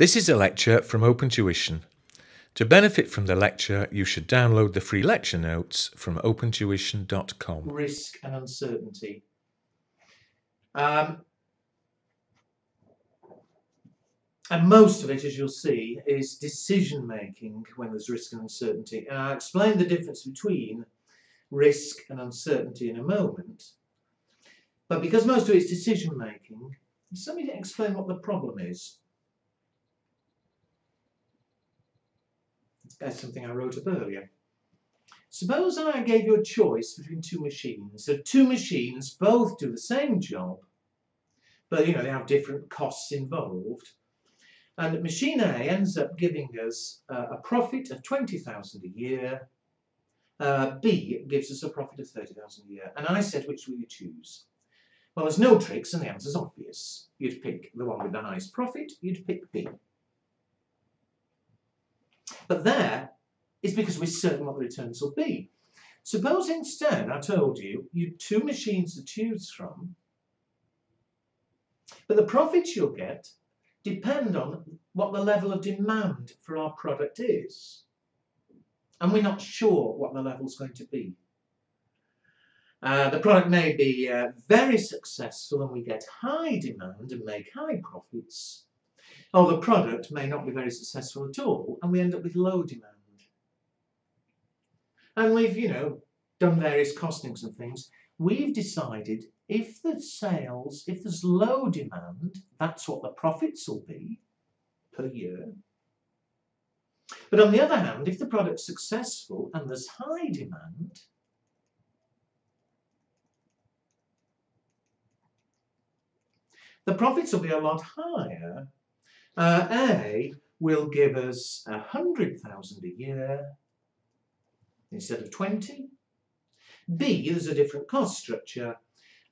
This is a lecture from Open Tuition. To benefit from the lecture, you should download the free lecture notes from opentuition.com. risk and uncertainty. Um, and most of it, as you'll see, is decision making when there's risk and uncertainty. And I'll explain the difference between risk and uncertainty in a moment. But because most of it is decision making, me explain what the problem is. That's something I wrote up earlier. Suppose I gave you a choice between two machines. So two machines both do the same job, but you know they have different costs involved. And machine A ends up giving us uh, a profit of 20,000 a year. Uh, B gives us a profit of 30,000 a year. And I said, which will you choose? Well, there's no tricks and the answer's obvious. You'd pick the one with the highest profit, you'd pick B. But there is because we're certain what the returns will be. Suppose instead I told you you two machines to choose from, but the profits you'll get depend on what the level of demand for our product is. And we're not sure what the level's going to be. Uh, the product may be uh, very successful and we get high demand and make high profits, or the product may not be very successful at all and we end up with low demand. And we've, you know, done various costings and things. We've decided if the sales, if there's low demand, that's what the profits will be per year. But on the other hand, if the product's successful and there's high demand, the profits will be a lot higher. Uh, a will give us a hundred thousand a year instead of 20. B, there's a different cost structure.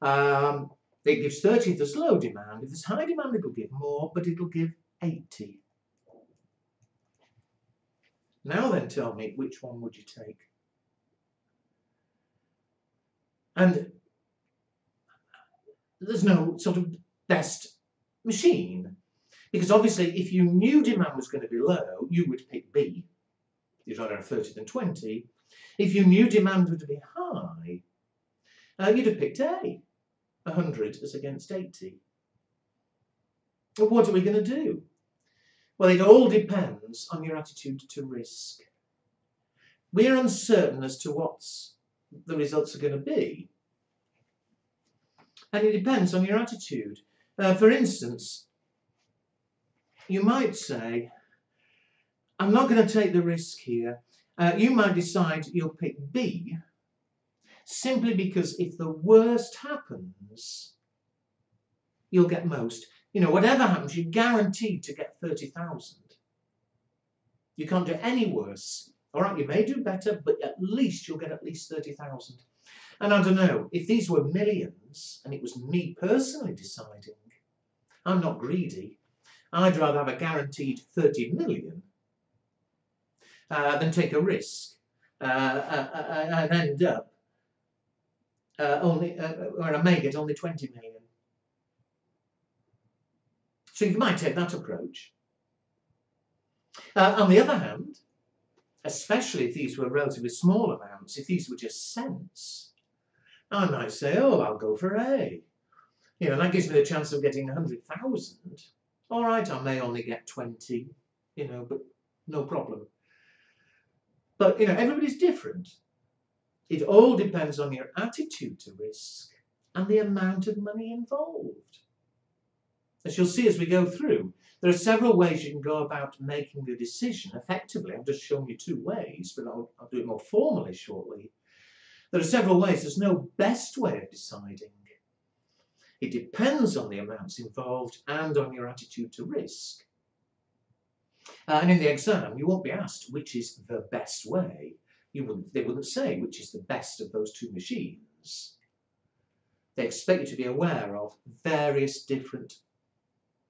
Um, it gives 30 if there's low demand. If there's high demand, it'll give more, but it'll give 80. Now then tell me, which one would you take? And there's no sort of best machine. Because obviously, if you knew demand was going to be low, you would pick B. You'd rather have 30 than 20. If you knew demand would be high, uh, you'd have picked A. 100 as against 80. But what are we going to do? Well, it all depends on your attitude to risk. We're uncertain as to what the results are going to be. And it depends on your attitude. Uh, for instance, you might say, I'm not going to take the risk here. Uh, you might decide you'll pick B simply because if the worst happens, you'll get most. You know, whatever happens, you're guaranteed to get 30,000. You can't do any worse. All right, you may do better, but at least you'll get at least 30,000. And I don't know, if these were millions, and it was me personally deciding, I'm not greedy, I'd rather have a guaranteed 30 million uh, than take a risk uh, uh, uh and end up uh, only, where I may get only 20 million. So you might take that approach. on the other hand, especially if these were relatively small amounts, if these were just cents, I might say, oh, I'll go for A. You know, that gives me the chance of getting 100,000. All right, I may only get 20, you know, but no problem. But, you know, everybody's different. It all depends on your attitude to risk and the amount of money involved. As you'll see as we go through, there are several ways you can go about making the decision effectively. I've just shown you two ways, but I'll, I'll do it more formally shortly. There are several ways. There's no best way of deciding. It depends on the amounts involved and on your attitude to risk. Uh, and in the exam, you won't be asked which is the best way. You wouldn't, they wouldn't say which is the best of those two machines. They expect you to be aware of various different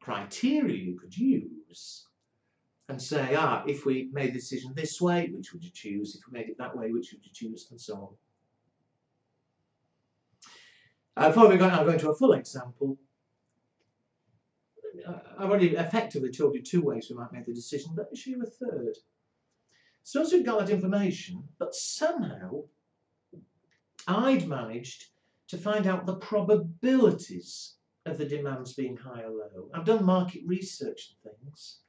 criteria you could use and say, ah, if we made the decision this way, which would you choose? If we made it that way, which would you choose? And so on. Uh, before we go, now go into a full example, I've already effectively told you two ways we might make the decision. But let me show you a third. So as we've got that information, but somehow I'd managed to find out the probabilities of the demands being high or low. I've done market research and things.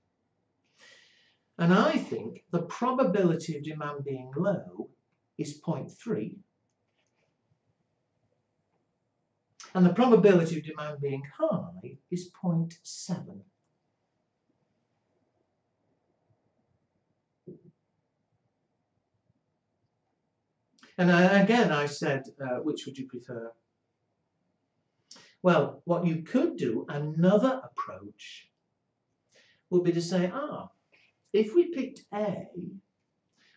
And I think the probability of demand being low is 0.3. And the probability of demand being high is 0.7. And uh, again, I said, uh, which would you prefer? Well, what you could do, another approach, would be to say, ah, if we picked A,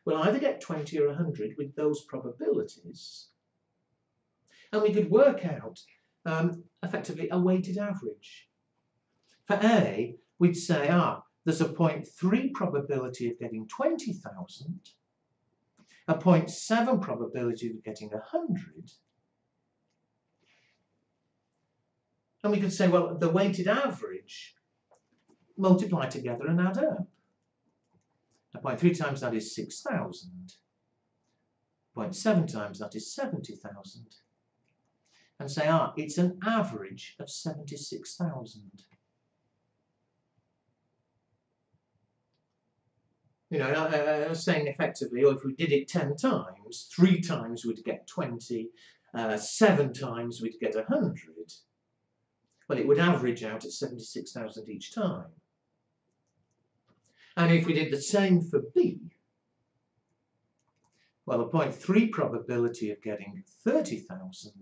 we'll either get 20 or 100 with those probabilities, and we could work out um, effectively a weighted average. For A, we'd say, ah, there's a 0.3 probability of getting 20,000, a 0.7 probability of getting 100, and we could say, well, the weighted average multiply together and add up. A 0.3 times that is 6,000. 0.7 times that is 70,000. And say, ah, it's an average of 76,000. You know, I, I was saying effectively, or if we did it 10 times, three times we'd get 20, uh, seven times we'd get 100. Well, it would average out at 76,000 each time. And if we did the same for B, well, a 0.3 probability of getting 30,000,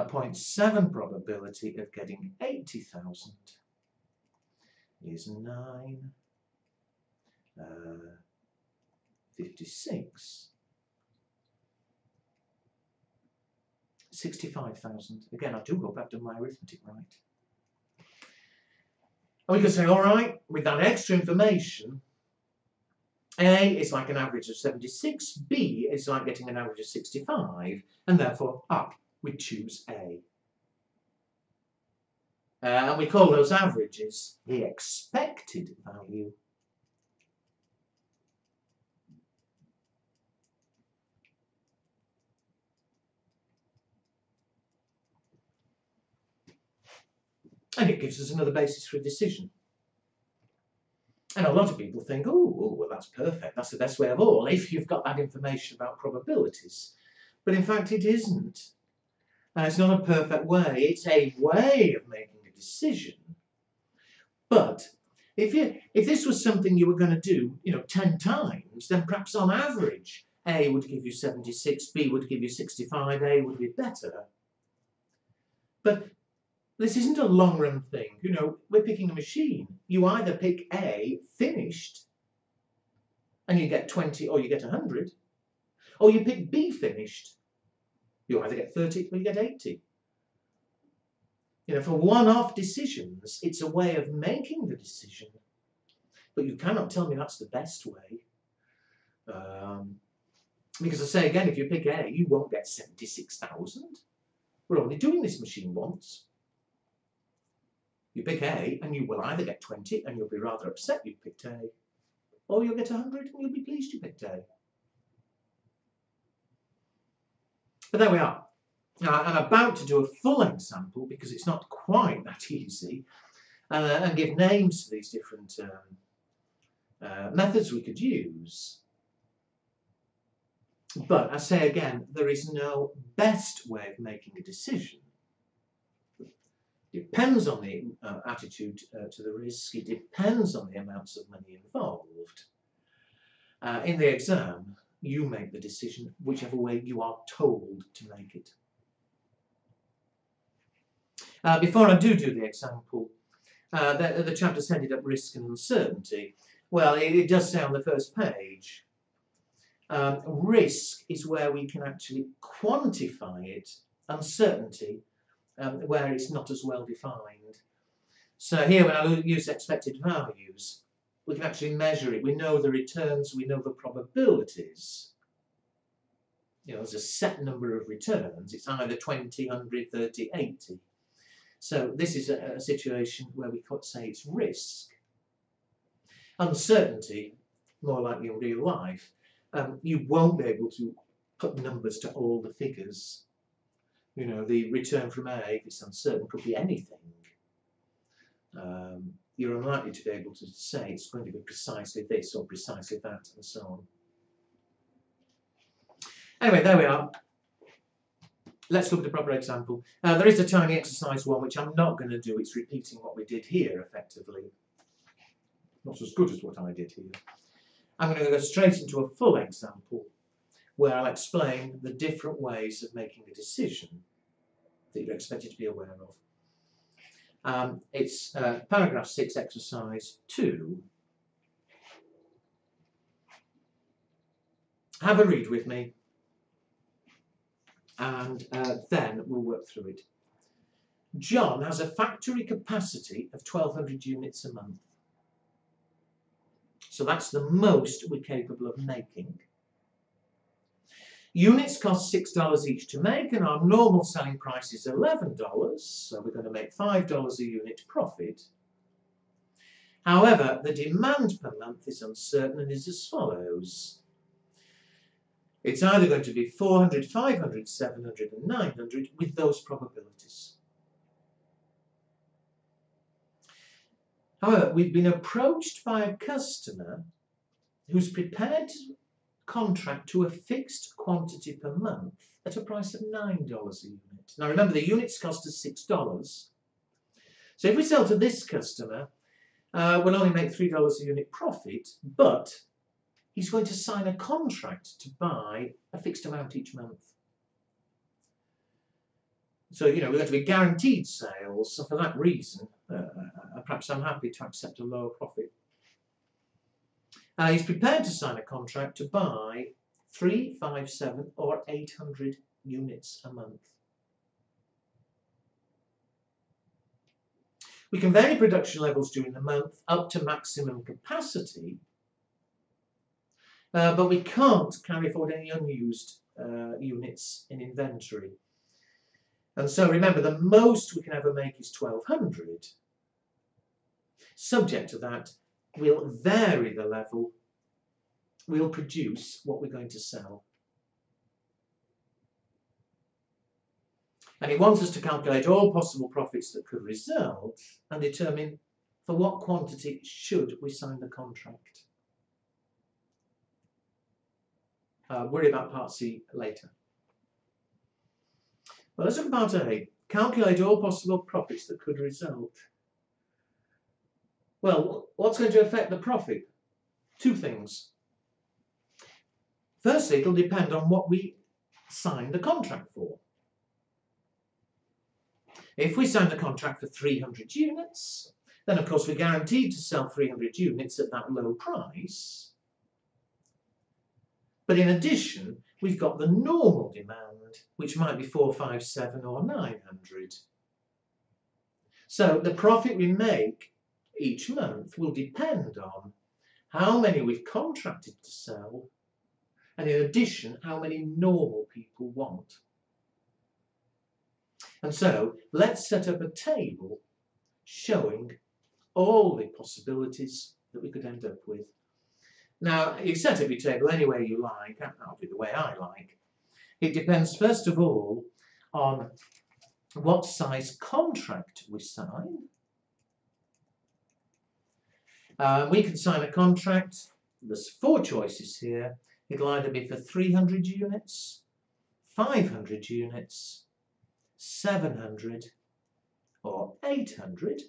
a 0.7 probability of getting 80,000 is 9, uh, 56, 65,000. Again, I do hope I've done my arithmetic right. And we could say, all right, with that extra information, A is like an average of 76, B is like getting an average of 65, and therefore, ah, we choose A. Uh, and we call those averages the expected value. And it gives us another basis for a decision. And a lot of people think, oh, oh, well, that's perfect. That's the best way of all, if you've got that information about probabilities. But in fact, it isn't. And it's not a perfect way. It's a way of making a decision. But if, you, if this was something you were going to do, you know, 10 times, then perhaps on average, A would give you 76, B would give you 65, A would be better. But this isn't a long run thing. You know, we're picking a machine. You either pick A finished and you get 20 or you get 100, or you pick B finished. You either get 30 or you get 80. You know, for one-off decisions, it's a way of making the decision, but you cannot tell me that's the best way. Um, because I say again, if you pick A, you won't get 76,000. We're only doing this machine once. You pick A and you will either get 20 and you'll be rather upset you picked A, or you'll get 100 and you'll be pleased you picked A. But there we are. Now, I'm about to do a full example because it's not quite that easy uh, and give names to these different um, uh, methods we could use. But I say again, there is no best way of making a decision It depends on the uh, attitude uh, to the risk, it depends on the amounts of money involved. Uh, in the exam, you make the decision whichever way you are told to make it. Uh, before I do do the example, uh, the, the chapter's headed up risk and uncertainty. Well, it, it does say on the first page, um, risk is where we can actually quantify it, uncertainty um, where it's not as well defined. So here when I use expected values, we can actually measure it. We know the returns, we know the probabilities. You know, there's a set number of returns. It's either 20, 100, 30, 80. So this is a, a situation where we could say it's risk. Uncertainty, more likely in real life, um, you won't be able to put numbers to all the figures. You know, the return from A, if it's uncertain, could be anything. Um, you're unlikely to be able to say it's going to be precisely this or precisely that and so on. Anyway, there we are. Let's look at a proper example. Uh, there is a tiny exercise one which I'm not going to do. It's repeating what we did here effectively. Not as good as what I did here. I'm going to go straight into a full example where I'll explain the different ways of making a decision that you're expected to be aware of. Um, it's uh, paragraph 6 exercise 2. Have a read with me and uh, then we'll work through it. John has a factory capacity of 1200 units a month. So that's the most we're capable of making. Units cost $6 each to make and our normal selling price is $11, so we're going to make $5 a unit profit. However, the demand per month is uncertain and is as follows. It's either going to be 400, 500, 700 and 900 with those probabilities. However, we've been approached by a customer who's prepared to contract to a fixed quantity per month at a price of $9 a unit. Now remember, the units cost us $6. So if we sell to this customer, uh, we'll only make $3 a unit profit, but he's going to sign a contract to buy a fixed amount each month. So, you know, we're going to be guaranteed sales, so for that reason, uh, uh, perhaps I'm happy to accept a lower profit. Uh, he's prepared to sign a contract to buy 3, 5, 7 or 800 units a month. We can vary production levels during the month up to maximum capacity, uh, but we can't carry forward any unused uh, units in inventory. And so remember, the most we can ever make is 1200. Subject to that, we'll vary the level, we'll produce what we're going to sell. And it wants us to calculate all possible profits that could result and determine for what quantity should we sign the contract. Uh, worry about part C later. Well, let's look at part A. Calculate all possible profits that could result. Well, what's going to affect the profit? Two things. Firstly, it'll depend on what we sign the contract for. If we sign the contract for 300 units, then of course we're guaranteed to sell 300 units at that low price. But in addition, we've got the normal demand, which might be 457 or 900. So the profit we make each month will depend on how many we've contracted to sell and in addition how many normal people want. And so let's set up a table showing all the possibilities that we could end up with. Now, you set up your table any way you like, I'll do the way I like. It depends first of all on what size contract we sign uh, we can sign a contract. There's four choices here. It'll either be for 300 units, 500 units, 700 or 800.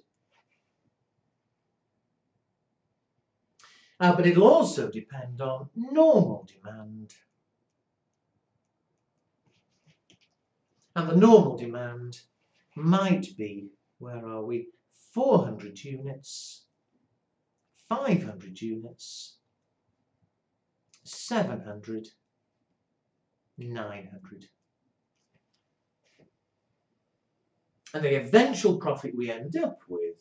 Uh, but it'll also depend on normal demand. And the normal demand might be, where are we, 400 units, 500 units, 700, 900. And the eventual profit we end up with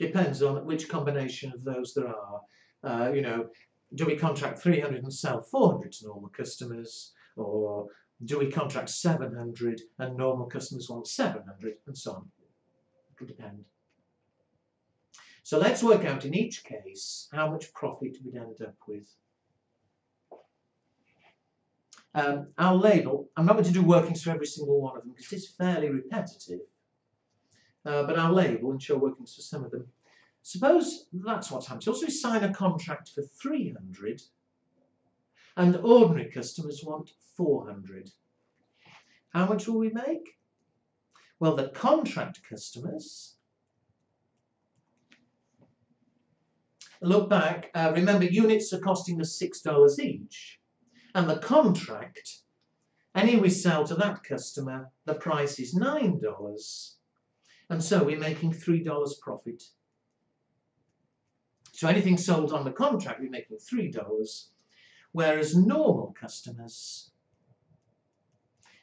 depends on which combination of those there are. Uh, you know, do we contract 300 and sell 400 to normal customers? Or Do we contract 700 and normal customers want 700 and so on? It will depend. So let's work out in each case how much profit we'd end up with. Um, I'll label, I'm not going to do workings for every single one of them because it's fairly repetitive, uh, but I'll label and show workings for some of them. Suppose that's what's happened. Also, we sign a contract for 300 and ordinary customers want 400. How much will we make? Well, the contract customers, look back, uh, remember units are costing us $6 each. And the contract, any we sell to that customer, the price is $9. And so we're making $3 profit. So anything sold on the contract, we're making $3. Whereas normal customers,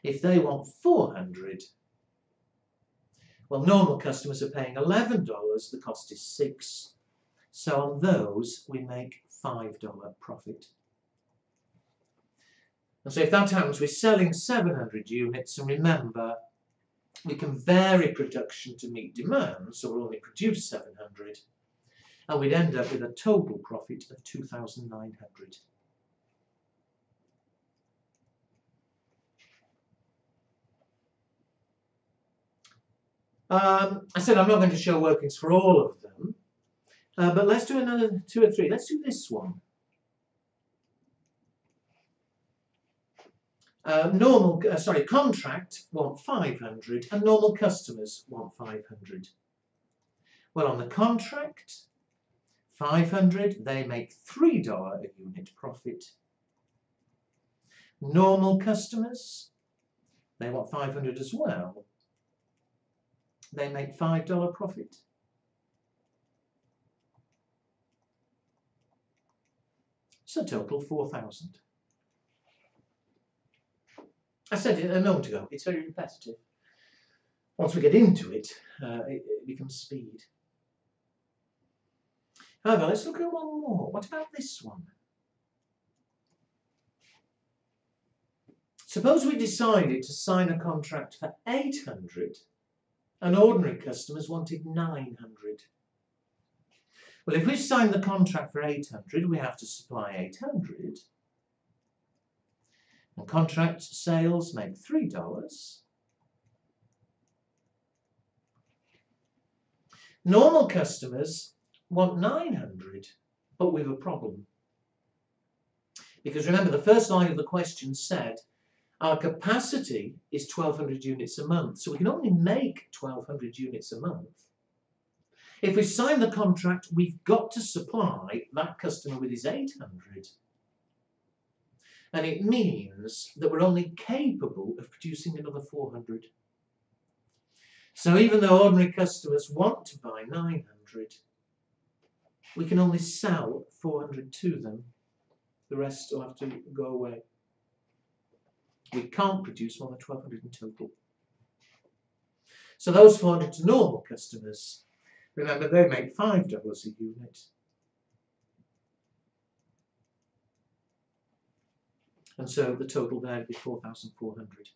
if they want 400, well, normal customers are paying $11, the cost is 6 So on those, we make $5 profit. And so if that happens, we're selling 700 units, and remember, we can vary production to meet demand, so we'll only produce 700, and we'd end up with a total profit of 2,900. Um, I said I'm not going to show workings for all of them, uh, but let's do another two or three. Let's do this one. Uh, normal, uh, sorry, contract want 500 and normal customers want 500. Well, on the contract, 500, they make $3 a unit profit. Normal customers, they want 500 as well. They make $5 profit. So total 4,000. I said it a moment ago, it's very repetitive. Once we get into it, uh, it, it becomes speed. However, let's look at one more. What about this one? Suppose we decided to sign a contract for 800 and ordinary customers wanted 900. Well, if we sign the contract for 800, we have to supply 800 and contract sales make $3. Normal customers want 900, but we've a problem. Because remember, the first line of the question said, our capacity is 1,200 units a month, so we can only make 1,200 units a month. If we sign the contract, we've got to supply that customer with his 800 and it means that we're only capable of producing another 400. So even though ordinary customers want to buy 900, we can only sell 400 to them. The rest will have to go away. We can't produce more than 1200 in total. So those 400 to normal customers, remember they make $5 a unit. and so the total there would be 4,400.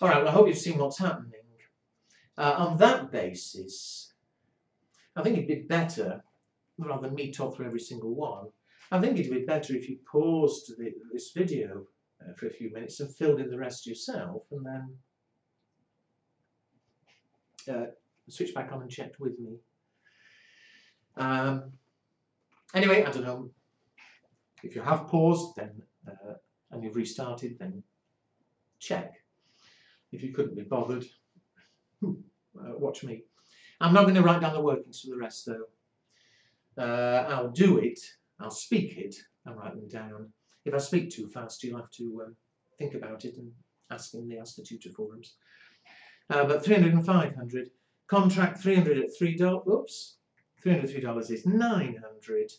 All right, well, I hope you've seen what's happening. Uh, on that basis, I think it'd be better, rather than me talk through every single one, I think it'd be better if you paused the, this video uh, for a few minutes and filled in the rest yourself, and then uh, switch back on and checked with me. Um, Anyway, I don't know. If you have paused, then uh, and you've restarted, then check. If you couldn't be bothered, hmm, uh, watch me. I'm not going to write down the workings for the rest, though. Uh, I'll do it, I'll speak it, and write them down. If I speak too fast, you'll have to um, think about it and ask in the Ask the Tutor forums. Uh, but 300 and 500. Contract 300 at $3. Oops. $303 is 900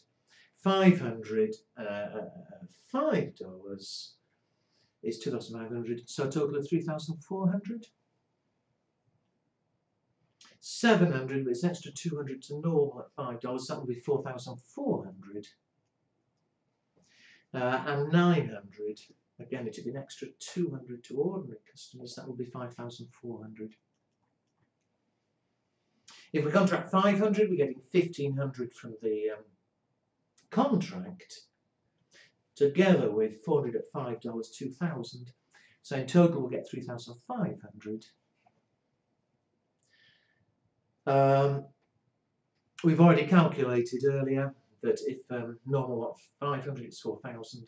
500 uh, uh, $5 is 2,500 so a total of 3,400 700 with an extra 200 to normal at $5 that will be 4,400 Uh, and 900, again, it'd be an extra 200 to ordinary customers. That would be 5,400. If we contract 500, we're getting 1,500 from the um, contract, together with 400 at $5, 2,000. So in total, we'll get 3,500. Um, we've already calculated earlier that if um, normal wants 500, it's 4,000.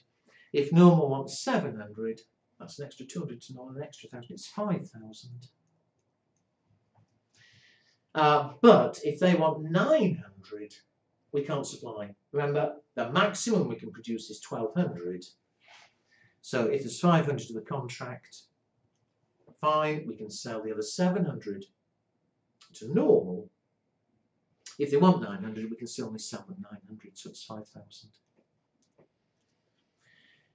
If normal wants 700, that's an extra 200 to normal, an extra 1,000, it's 5,000. Uh, but if they want 900, we can't supply. Remember, the maximum we can produce is 1200. So if there's 500 to the contract, fine, we can sell the other 700 to normal. If they want 900, we can still only sell them 900, so it's 5,000.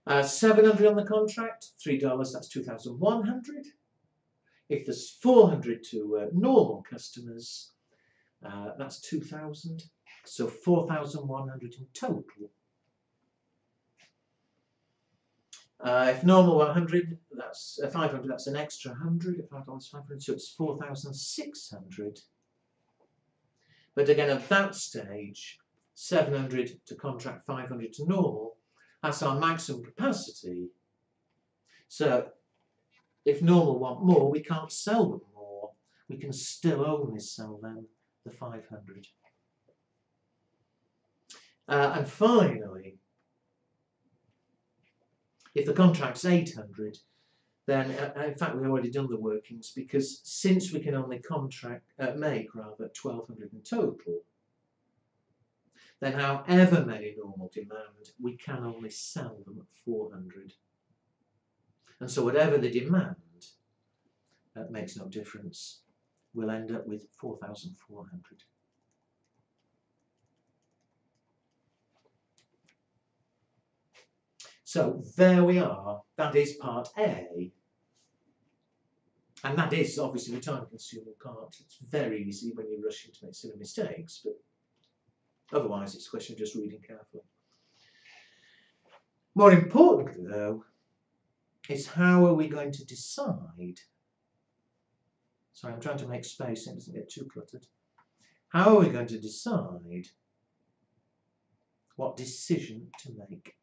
Uh, 700 on the contract, $3, that's 2,100. If there's 400 to uh, normal customers, uh, that's 2,000. So 4,100 in total. Uh, if normal 100, that's uh, 500, that's an extra 100. If $5, 500, so it's 4,600. But again, at that stage, 700 to contract, 500 to normal, that's our maximum capacity. So if normal want more, we can't sell them more. We can still only sell them the 500. Uh, and finally, if the contract's 800, then uh, in fact we've already done the workings because since we can only contract uh, make rather 1200 in total, then however many normal demand, we can only sell them at 400. And so whatever the demand, that makes no difference. We'll end up with 4,400. So there we are. That is part A. And that is obviously the time-consuming part. It's very easy when you're rushing to make silly mistakes, but otherwise it's a question of just reading carefully. More importantly, though, is how are we going to decide? Sorry, I'm trying to make space so it doesn't get too cluttered. How are we going to decide what decision to make?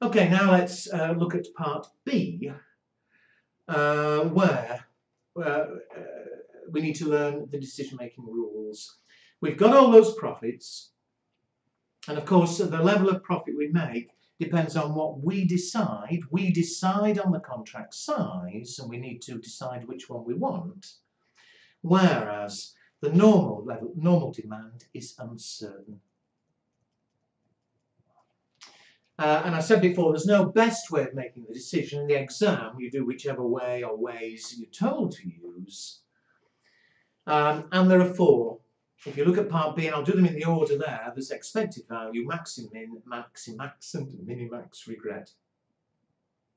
Okay, now let's uh, look at part B, uh, where uh, we need to learn the decision-making rules. We've got all those profits, and of course the level of profit we make depends on what we decide. We decide on the contract size, and we need to decide which one we want, whereas the normal level, normal demand is uncertain. Uh, and I said before, there's no best way of making the decision. In the exam, you do whichever way or ways you're told to use. Um, and there are four. If you look at part B, and I'll do them in the order there, there's expected value, maximin, maximax, and minimax regret.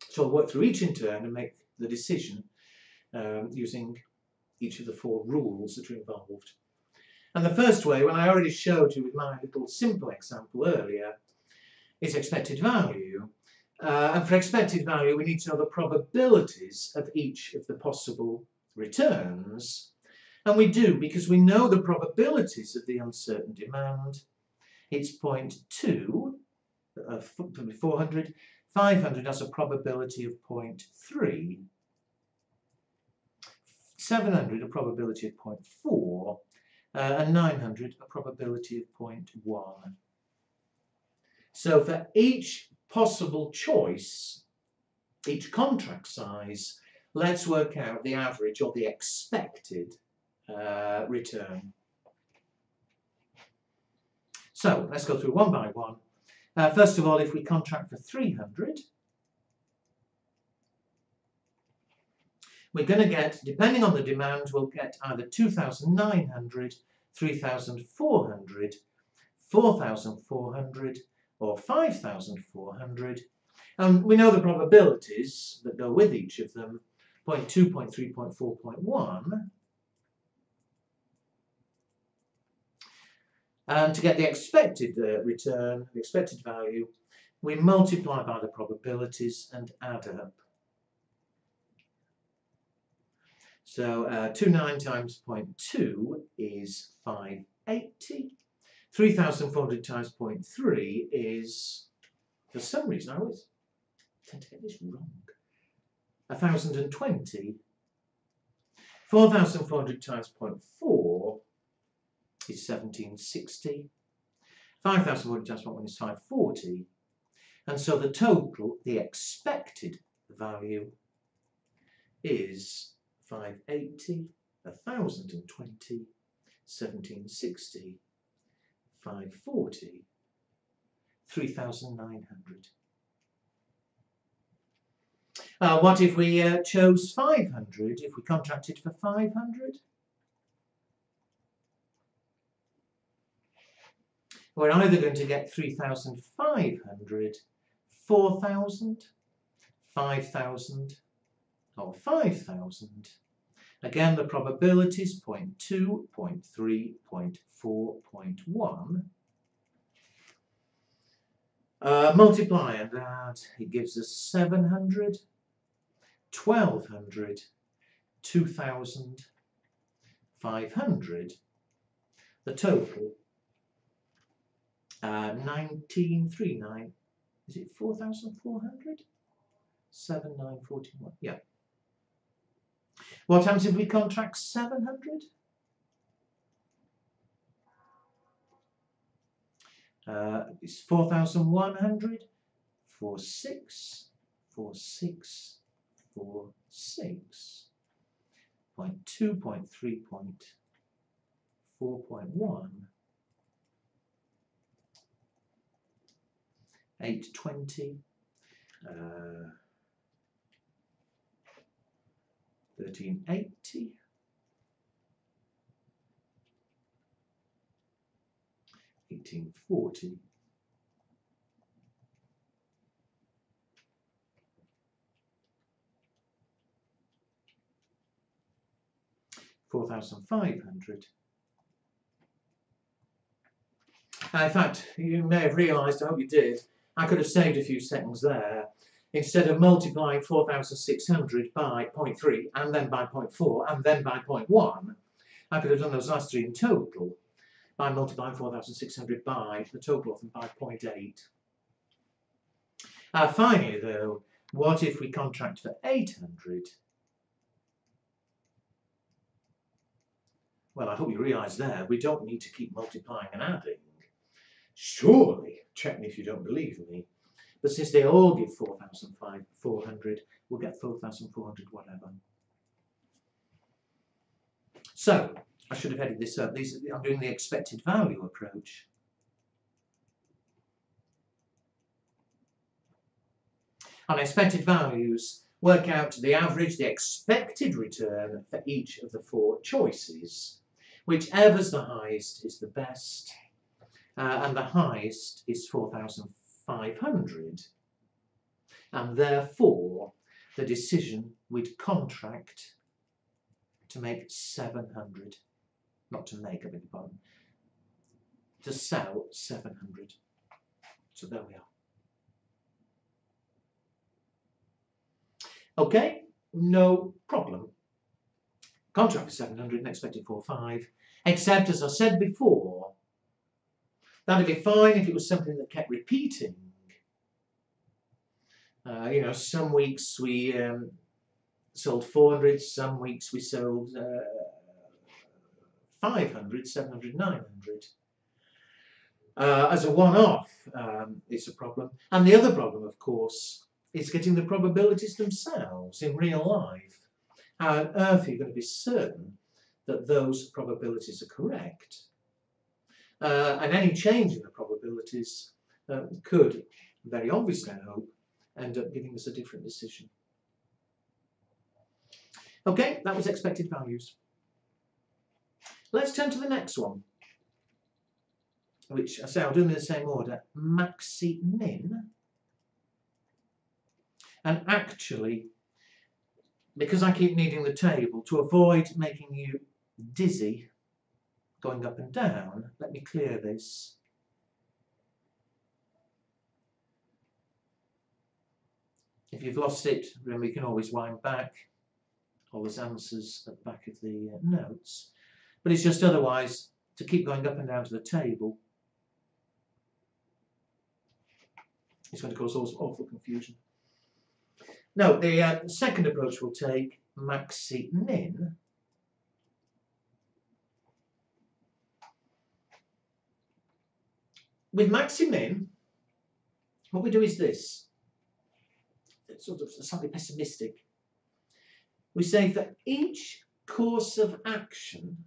So I'll work through each in turn and make the decision um, using each of the four rules that are involved. And the first way, well, I already showed you with my little simple example earlier, is expected value. Uh, and for expected value, we need to know the probabilities of each of the possible returns. And we do because we know the probabilities of the uncertain demand. It's 0.2, uh, 400, 500 has a probability of 0.3, 700 a probability of 0.4, uh, and 900 a probability of 0.1. So for each possible choice, each contract size, let's work out the average or the expected uh, return. So let's go through one by one. Uh, first of all, if we contract for 300, we're going to get, depending on the demand, we'll get either 2,900, 3,400, 4,400, or 5,400. And we know the probabilities that go with each of them, 0.2, 0.3, 0.4, 0.1. And to get the expected uh, return, the expected value, we multiply by the probabilities and add up. So uh, 29 times 0.2 is 580. 3,400 times 0.3 is, for some reason, I always tend to get this wrong, 1,020. 4,400 times 0.4 is 1760. 5,400 times 0.1 is 540. And so the total, the expected value, is 580, 1020, 1760, 540, 3900. Uh, what if we uh, chose 500, if we contracted for 500? We're either going to get 3,500, 4,000, 5,000, or 5,000. Again, the probabilities 0.2, 0.3, 0.4, 0.1. Uh, multiply and add, it gives us 700, 1200, 2000, 500. The total, uh, 1939, is it 4,400? 7941, yeah. What happens if we contract 700? Uh, it's 4,100, 4, 6, 4, 6, 4, 6, point 2, point 3, point 4, point 1, 820, uh, 1380, Eighteen forty. Four thousand five hundred. in fact, you may have realised, I hope you did, I could have saved a few seconds there. Instead of multiplying 4,600 by 0.3 and then by 0.4 and then by 0.1, I could have done those last three in total by multiplying 4,600 by the total of them by 0.8. Uh, finally, though, what if we contract for 800? Well, I hope you realise there, we don't need to keep multiplying and adding. Surely, check me if you don't believe me, but since they all give 4,400, we'll get 4,400 whatever. So, I should have headed this up. These, I'm doing the expected value approach. On expected values, work out the average, the expected return for each of the four choices. Whichever's the highest is the best, uh, and the highest is 4,500. and therefore the decision we'd contract to make 700 not to make a big pardon to sell 700 so there we are. Okay no problem. Contract for 700 and expected for 5 except as I said before That'd be fine if it was something that kept repeating. Uh, you know, some weeks we um, sold 400, some weeks we sold uh, 500, 700, 900. Uh, as a one-off, um, it's a problem. And the other problem, of course, is getting the probabilities themselves in real life. How on earth are you going to be certain that those probabilities are correct? Uh, and any change in the probabilities uh, could, very obviously I hope, end up giving us a different decision. Okay, that was expected values. Let's turn to the next one, which I say I'll do in the same order, maxi min. And actually, because I keep needing the table, to avoid making you dizzy going up and down. Let me clear this. If you've lost it, remember you can always wind back. All those answers at the back of the uh, notes. But it's just otherwise to keep going up and down to the table. It's going to cause all awful confusion. Now, the uh, second approach we'll take, maxi-min, with maxi-min, what we do is this. It's sort of slightly pessimistic. We say that each course of action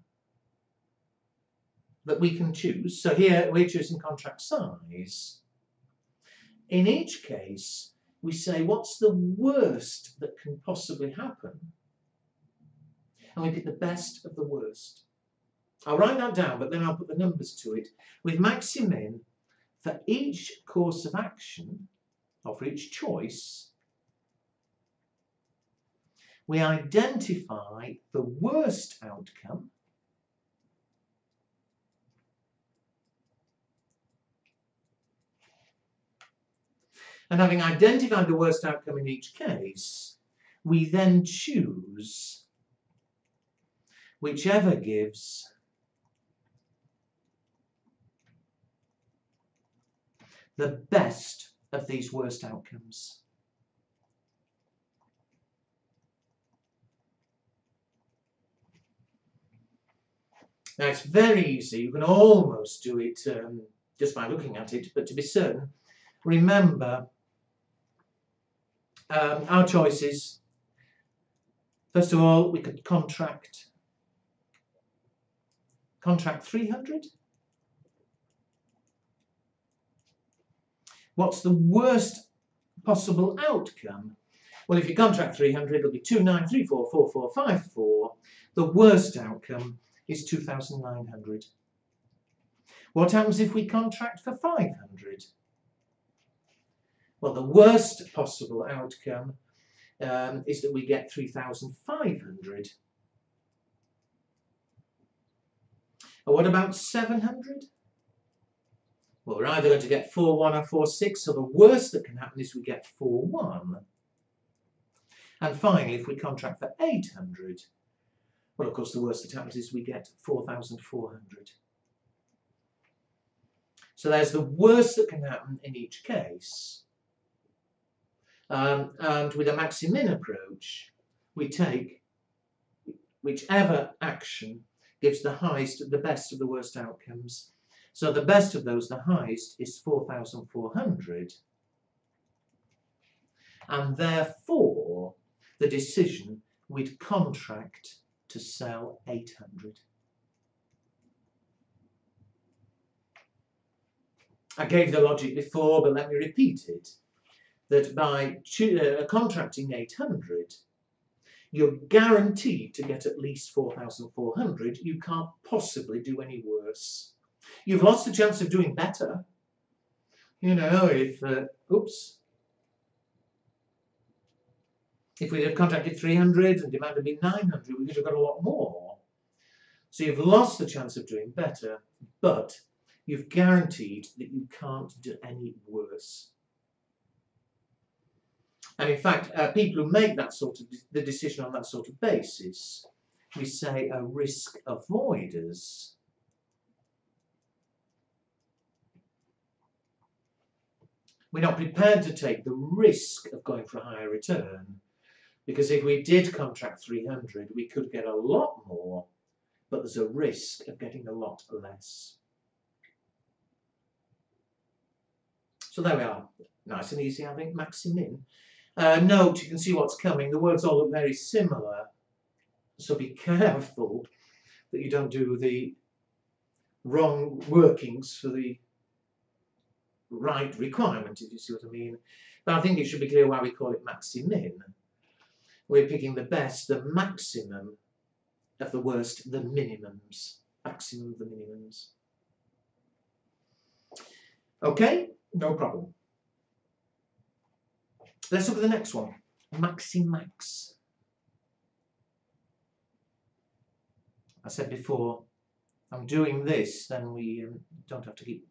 that we can choose, so here we're choosing contract size, in each case we say what's the worst that can possibly happen and we pick the best of the worst. I'll write that down but then I'll put the numbers to it. With maxi-min for each course of action, or for each choice, we identify the worst outcome and having identified the worst outcome in each case, we then choose whichever gives the best of these worst outcomes. Now it's very easy, you can almost do it um, just by looking at it, but to be certain, remember um, our choices. First of all, we could contract contract 300 What's the worst possible outcome? Well, if you contract 300, it'll be 29344454. The worst outcome is 2,900. What happens if we contract for 500? Well, the worst possible outcome um, is that we get 3,500. And what about 700? Well, we're either going to get 4-1 or 4-6, so the worst that can happen is we get 4-1. And finally, if we contract for 800, well, of course, the worst that happens is we get 4,400. So there's the worst that can happen in each case. Um, and with a maxi-min approach, we take whichever action gives the highest, the best of the worst outcomes, so the best of those, the highest, is 4,400. And therefore, the decision we'd contract to sell 800. I gave the logic before, but let me repeat it. That by uh, contracting 800, you're guaranteed to get at least 4,400. You can't possibly do any worse. You've lost the chance of doing better. You know, if, uh, oops, if we'd have contracted 300 and demand had been 900, we could have got a lot more. So you've lost the chance of doing better, but you've guaranteed that you can't do any worse. And in fact, uh, people who make that sort of the decision on that sort of basis, we say are risk avoiders. We're not prepared to take the risk of going for a higher return. Because if we did contract 300, we could get a lot more, but there's a risk of getting a lot less. So there we are. Nice and easy, I think. Maxi-min. Uh, note, you can see what's coming. The words all look very similar. So be careful that you don't do the wrong workings for the right requirement, if you see what I mean. But I think it should be clear why we call it maxi-min. We're picking the best, the maximum of the worst, the minimums. Maximum of the minimums. Okay, no problem. Let's look at the next one. Maxi-max. I said before, I'm doing this, then we um, don't have to keep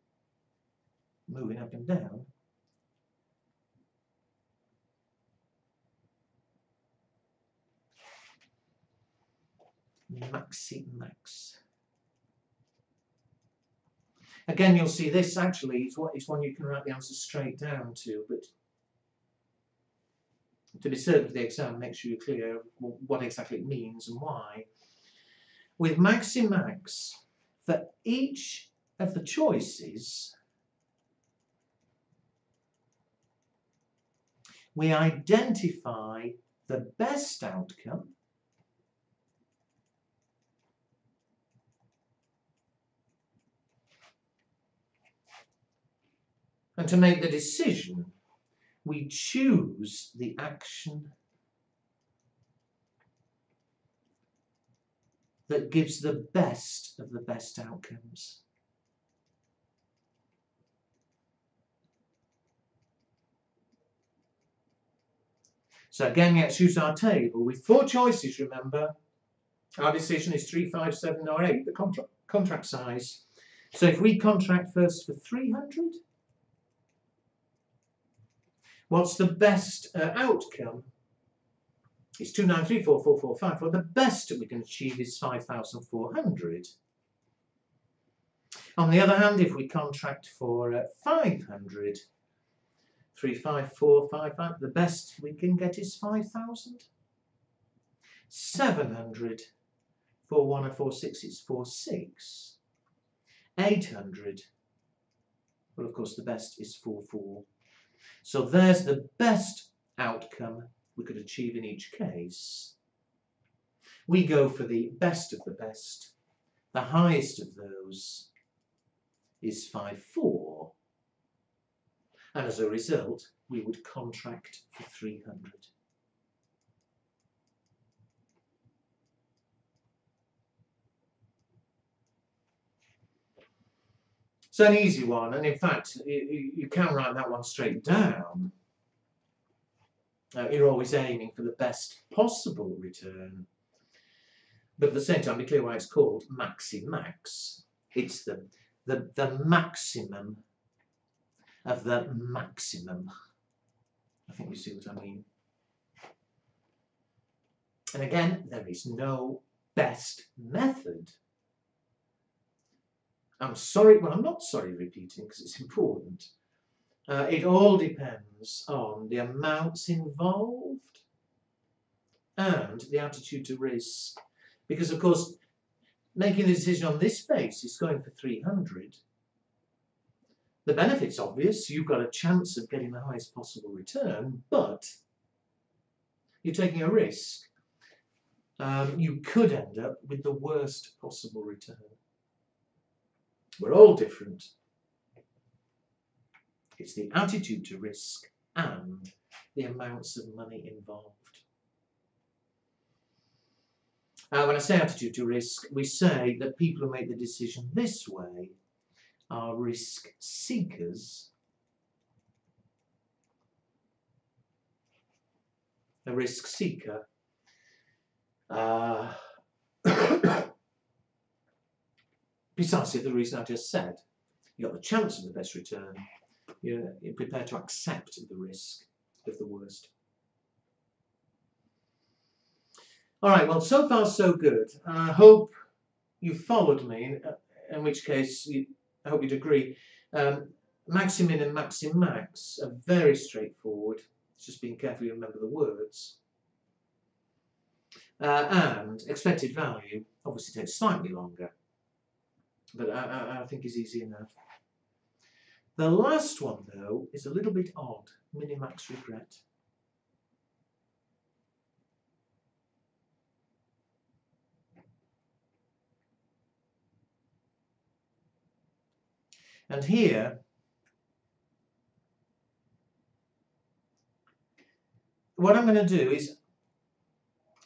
moving up and down. Maxi max. Again, you'll see this actually is what is one you can write the answer straight down to, but to be certain for the exam, make sure you're clear what exactly it means and why. With maxi max, for each of the choices, we identify the best outcome And to make the decision, we choose the action that gives the best of the best outcomes. So again, let's use our table. With four choices, remember, our decision is 3, 5, 7 or 8, the contract, contract size. So if we contract first for 300, What's the best uh, outcome? It's 29344454. The best we can achieve is 5,400. On the other hand, if we contract for uh, 500, 35455, the best we can get is 5,000. 700, 41 and 46 is 46. 800, well of course the best is 4, 4. So there's the best outcome we could achieve in each case. We go for the best of the best. The highest of those is 5-4. And as a result, we would contract for 300. It's an easy one, and in fact, you, can write that one straight down. Uh, you're always aiming for the best possible return. But at the same time, be clear why it's called maxi max. It's the, the, the maximum of the maximum. I think you see what I mean. And again, there is no best method I'm sorry, well, I'm not sorry repeating because it's important. Uh, it all depends on the amounts involved and the attitude to risk. Because, of course, making the decision on this basis, is going for 300, the benefit's obvious. You've got a chance of getting the highest possible return, but you're taking a risk. Um, you could end up with the worst possible return. We're all different. It's the attitude to risk and the amounts of money involved. Uh, when I say attitude to risk, we say that people who make the decision this way are risk seekers. A risk seeker uh, precisely the reason I just said. You've got the chance of the best return. You're, prepared to accept the risk of the worst. All right, well, so far so good. I hope you followed me, in which case you, I hope you'd agree. Um, maximin and maximax are very straightforward. It's just being careful you remember the words. Uh, and expected value obviously takes slightly longer but I, I, I think is easy enough. The last one, though, is a little bit odd. Minimax regret. And here, what I'm going to do is,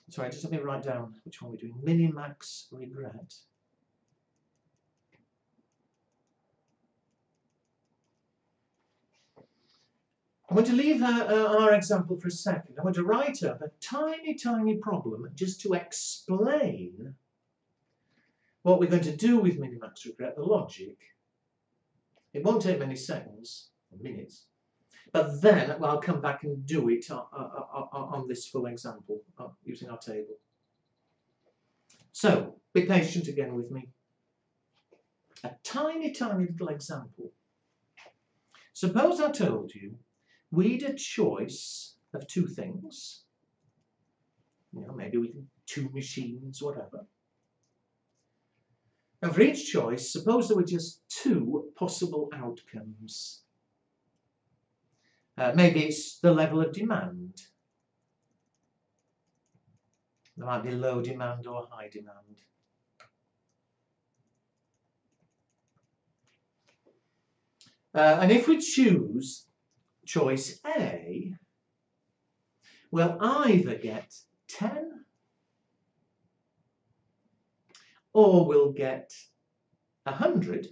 sorry, just let me write down which one we're doing. Minimax regret. I'm going to leave uh, our example for a second. I'm going to write up a tiny, tiny problem just to explain what we're going to do with Minimax Regret, the logic, it won't take many seconds, minutes, but then I'll come back and do it on, on, on this full example uh, using our table. So, be patient again with me. A tiny, tiny little example. Suppose I told you we'd a choice of two things. You know, maybe we can two machines, whatever. And for each choice, suppose there were just two possible outcomes. Uh, maybe it's the level of demand. There might be low demand or high demand. Uh, and if we choose choice A, we'll either get 10 or we'll get 100.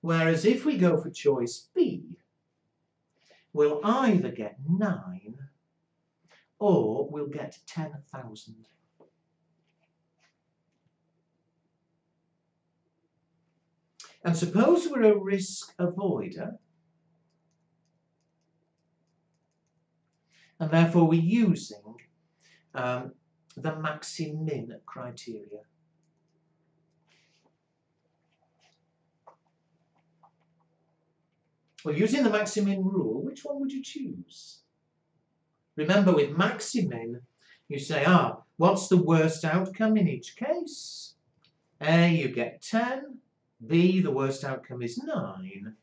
Whereas if we go for choice B, we'll either get 9 or we'll get 10,000. And suppose we're a risk avoider, and therefore we're using um, the maxi-min criteria. Well, using the maxi-min rule, which one would you choose? Remember, with maxi-min, you say, ah, what's the worst outcome in each case? A, you get 10. B, the worst outcome is 9.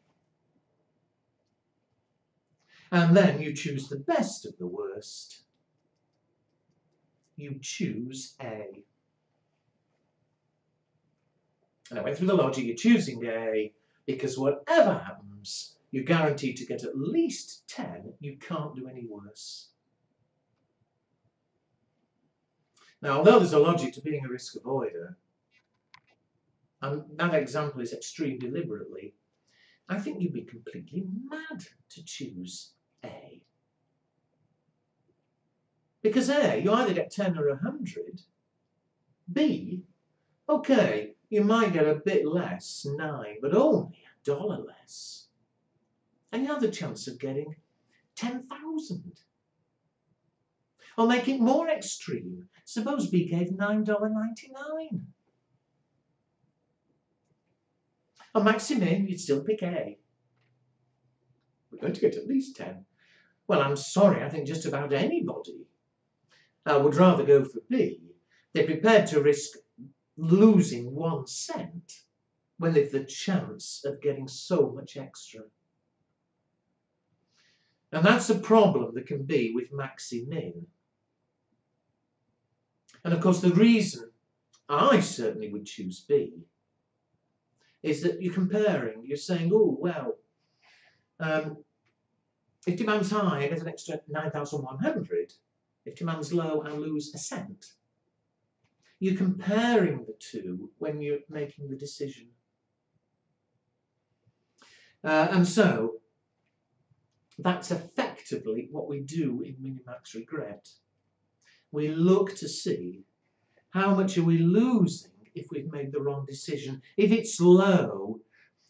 And then you choose the best of the worst. You choose A. And I went through the logic, you're choosing A because whatever happens, you're guaranteed to get at least 10. You can't do any worse. Now, although there's a logic to being a risk avoider, and that example is extreme deliberately, I think you'd be completely mad to choose A. Because A, you either get 10 or 100. B, okay, you might get a bit less, 9, but only a dollar less. And you have the chance of getting 10,000. Or make it more extreme. Suppose B gave $9.99. On maximin, you'd still pick A. We're going to get at least 10. Well, I'm sorry, I think just about anybody uh, would rather go for B. They're prepared to risk losing one cent when they've the chance of getting so much extra. And that's a problem that can be with maxi-min. And of course, the reason I certainly would choose B is that you're comparing, you're saying, oh, well, um, if demand's high, get an extra 9,100. If demand's low, I'll lose a cent. You're comparing the two when you're making the decision. Uh, and so, that's effectively what we do in Minimax Regret. We look to see how much are we losing if we've made the wrong decision. If it's low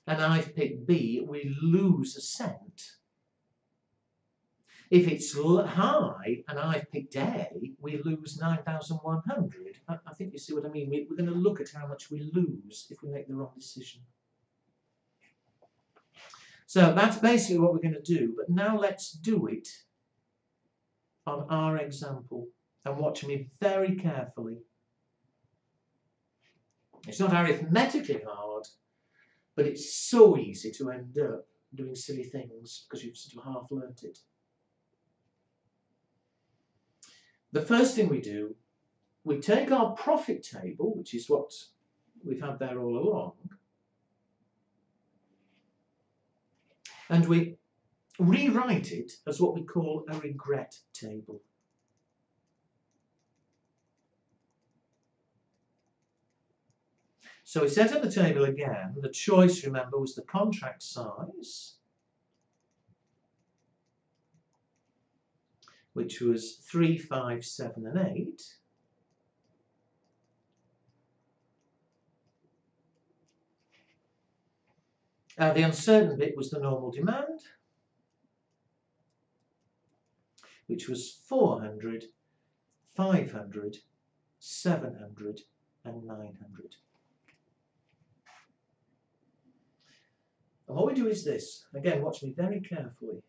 and I've picked B, we lose a cent. If it's high and I've picked A, we lose 9,100. I, I think you see what I mean. We, we're going to look at how much we lose if we make the wrong decision. So that's basically what we're going to do. But now let's do it on our example. And watch me very carefully. It's not arithmetically hard, but it's so easy to end up doing silly things because you've sort of half learnt it. The first thing we do, we take our profit table, which is what we've had there all along, and we rewrite it as what we call a regret table. So we set up the table again. The choice, remember, was the contract size, which was 3, 5, 7 and 8, Uh, the uncertain bit was the normal demand, which was 400, 500, 700 and 900. And what we do is this. Again, watch me very carefully.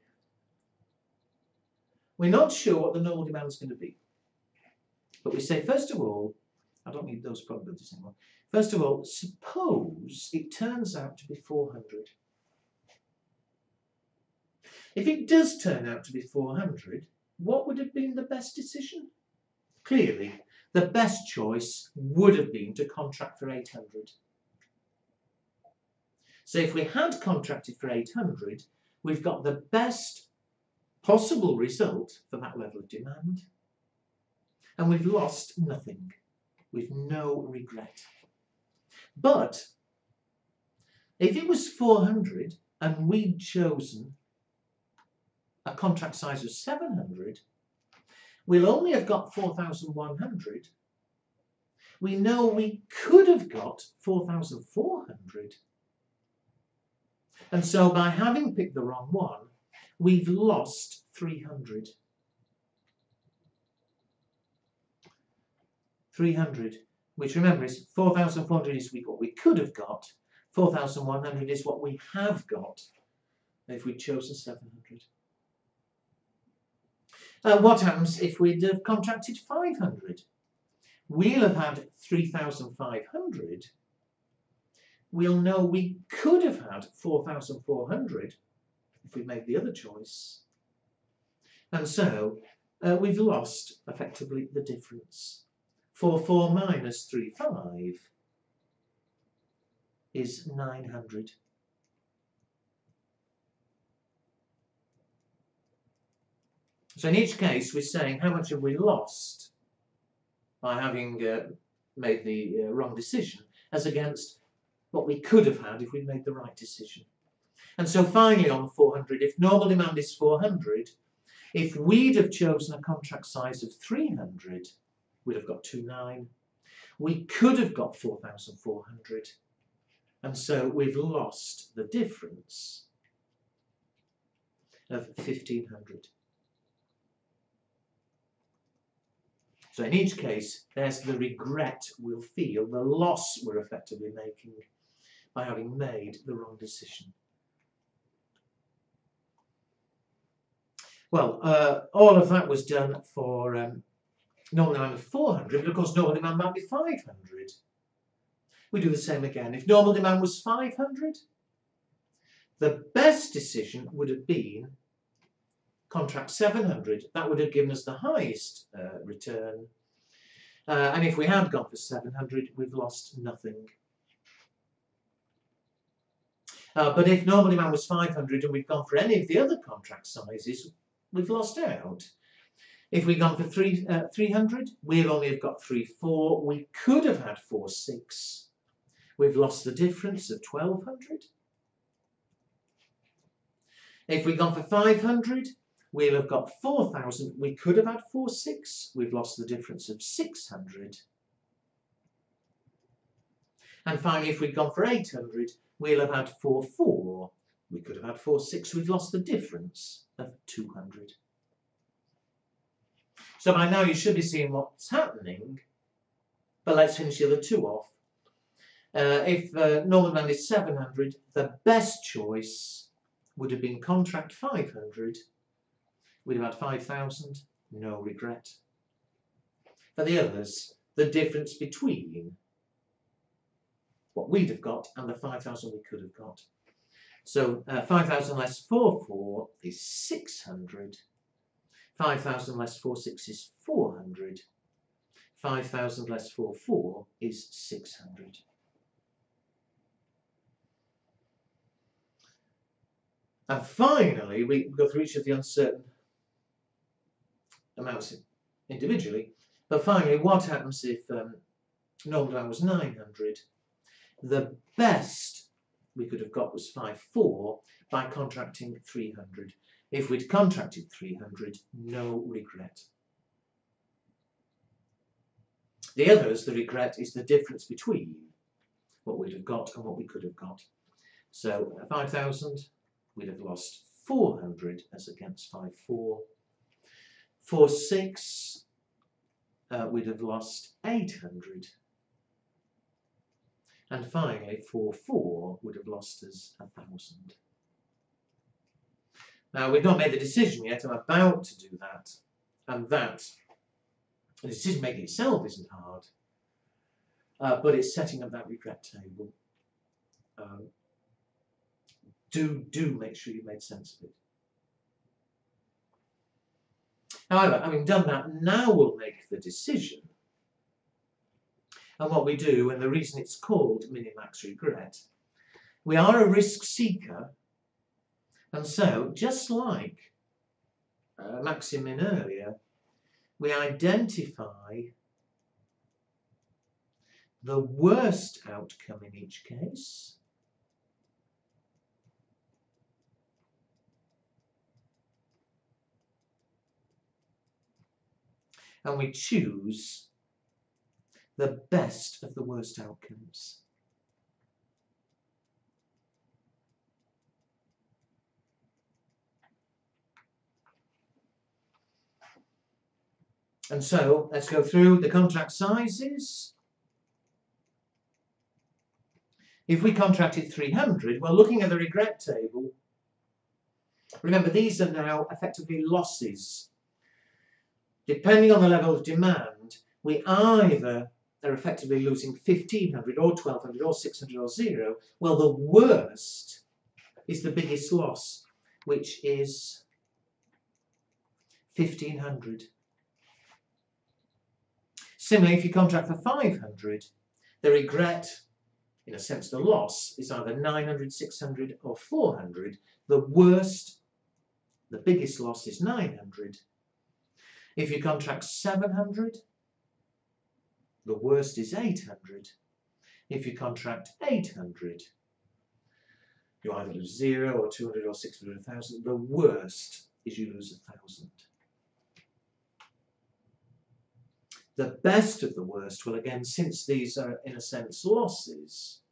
We're not sure what the normal demand is going to be. But we say, first of all, I don't need those probabilities anymore. First of all, suppose it turns out to be 400. If it does turn out to be 400, what would have been the best decision? Clearly, the best choice would have been to contract for 800. So if we had contracted for 800, we've got the best possible result for that level of demand. And we've lost nothing. We've no regret. But if it was 400 and we'd chosen a contract size of 700, we'll only have got 4,100. We know we could have got 4,400. And so by having picked the wrong one, we've lost 300. 300, which remember is 4,400 is what we could have got, 4,100 is what we have got if we'd chosen 700. Uh, what happens if we'd have contracted 500? We'll have had 3,500 we'll know we could have had 4,400 if we made the other choice. And so uh, we've lost effectively the difference. 4, 4 minus 3, 5 is 900. So in each case we're saying how much have we lost by having uh, made the uh, wrong decision as against what we could have had if we'd made the right decision. And so finally on 400, if normal demand is 400, if we'd have chosen a contract size of 300, we'd have got 2.9. We could have got 4,400. And so we've lost the difference of 1,500. So in each case, there's the regret we'll feel, the loss we're effectively making by having made the wrong decision. Well, uh, all of that was done for um, normal demand of 400, but of course normal demand might be 500. We do the same again. If normal demand was 500, the best decision would have been contract 700. That would have given us the highest uh, return. Uh, and if we had gone for 700, we've lost nothing. Uh, but if normal demand was 500 and we've gone for any of the other contract sizes, we've lost out. If we'd gone for three, uh, 300, we'll only have got 3, 4. We could have had 4, 6. We've lost the difference of 1200. If we'd gone for 500, we'll have got 4,000. We could have had 4, 6. We've lost the difference of 600. And finally, if we'd gone for 800, we'll have had 4, 4. We could have had 4, 6. We've lost the difference of 200. So by now you should be seeing what's happening. But let's finish the other two off. Uh, if uh, demand is 700, the best choice would have been contract 500. We'd have had 5,000, no regret. For the others, the difference between what we'd have got and the 5,000 we could have got. So uh, 5,000 less 4, 4 is 600. 5,000 less 4, 6 is 400. 5,000 less 4, 4 is 600. And finally, we go through each of the uncertain amounts individually. But finally, what happens if um, normal was 900 the best we could have got was 5.4 by contracting 300. If we'd contracted 300, no regret. The others, the regret, is the difference between what we'd have got and what we could have got. So uh, 5,000, we'd have lost 400 as against 5, 4. 4, 6, uh, we'd have lost 800. And finally, 4, 4 would have lost us a 1,000. Now, we've not made the decision yet. I'm about to do that. And that, the decision making itself isn't hard, uh, but it's setting up that regret table. Um, do, do make sure you've made sense of it. However, having done that, now we'll make the decision. And what we do, and the reason it's called Minimax Regret, we are a risk seeker and so, just like uh, Maximin earlier, we identify the worst outcome in each case. And we choose the best of the worst outcomes. And so let's go through the contract sizes. If we contracted 300, well, looking at the regret table, remember these are now effectively losses. Depending on the level of demand, we either are effectively losing 1500 or 1200 or 600 or zero. Well, the worst is the biggest loss, which is 1500. Similarly, if you contract for 500, the regret, in a sense the loss, is either 900, 600 or 400. The worst, the biggest loss is 900. If you contract 700, the worst is 800. If you contract 800, you either lose 0 or 200 or 600 or 1000. The worst is you lose 1000. The best of the worst, well again, since these are in a sense losses,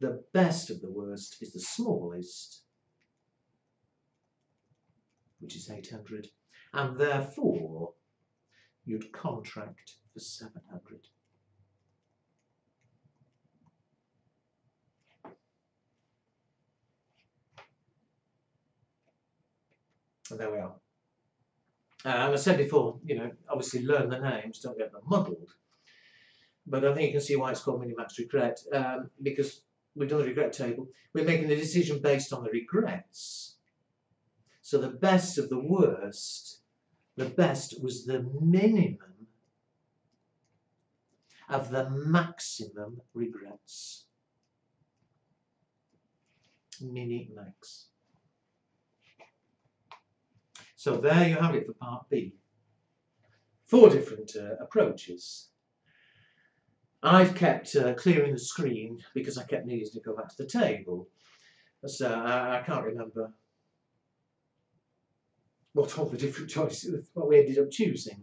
the best of the worst is the smallest, which is 800, and therefore you'd contract for 700. And there we are. Uh, and I said before, you know, obviously learn the names, don't get them muddled. But I think you can see why it's called Minimax Regret, um, because we've done the regret table. We're making the decision based on the regrets. So the best of the worst, the best was the minimum of the maximum regrets. Mini max. So there you have it for part B. Four different uh, approaches. I've kept uh, clearing the screen because I kept needing to go back to the table. So I, I can't remember what all the different choices, what we ended up choosing.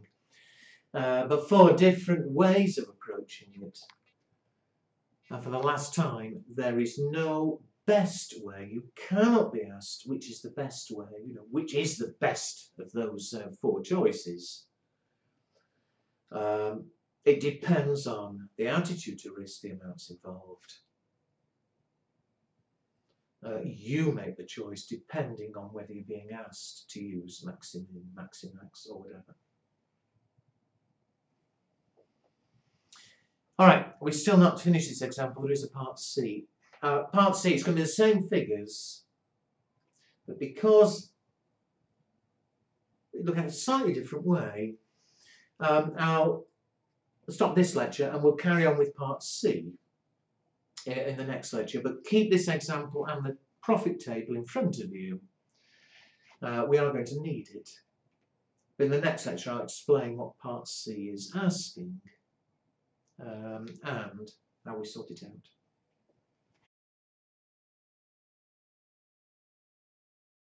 Uh, but four different ways of approaching it. And for the last time, there is no best way. You cannot be asked which is the best way, you know, which is the best of those uh, four choices. Um, it depends on the attitude to risk, the amounts involved. Uh, you make the choice depending on whether you're being asked to use maximin, maximax or whatever. All right, we're still not finished this example. There is a part C. Uh, part C, it's going to be the same figures, but because we look at it a slightly different way, um, I'll stop this lecture and we'll carry on with part C in the next lecture. But keep this example and the profit table in front of you. Uh, we are going to need it. But in the next lecture I'll explain what part C is asking um, and how we sort it out.